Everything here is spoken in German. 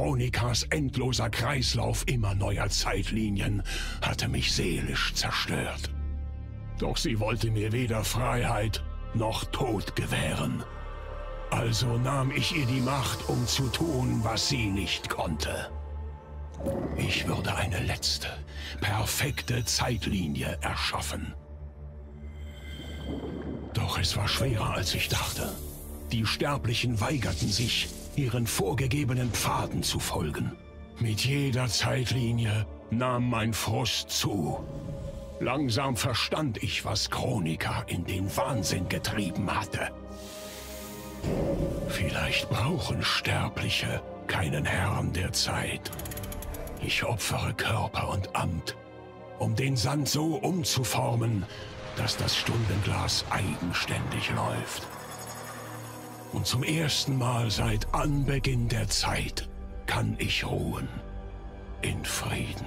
Chronikas endloser Kreislauf immer neuer Zeitlinien hatte mich seelisch zerstört. Doch sie wollte mir weder Freiheit noch Tod gewähren. Also nahm ich ihr die Macht, um zu tun, was sie nicht konnte. Ich würde eine letzte, perfekte Zeitlinie erschaffen. Doch es war schwerer, als ich dachte. Die Sterblichen weigerten sich, ihren vorgegebenen Pfaden zu folgen. Mit jeder Zeitlinie nahm mein Frust zu. Langsam verstand ich, was Chronika in den Wahnsinn getrieben hatte. Vielleicht brauchen Sterbliche keinen Herrn der Zeit. Ich opfere Körper und Amt, um den Sand so umzuformen, dass das Stundenglas eigenständig läuft. Und zum ersten Mal seit Anbeginn der Zeit kann ich ruhen in Frieden.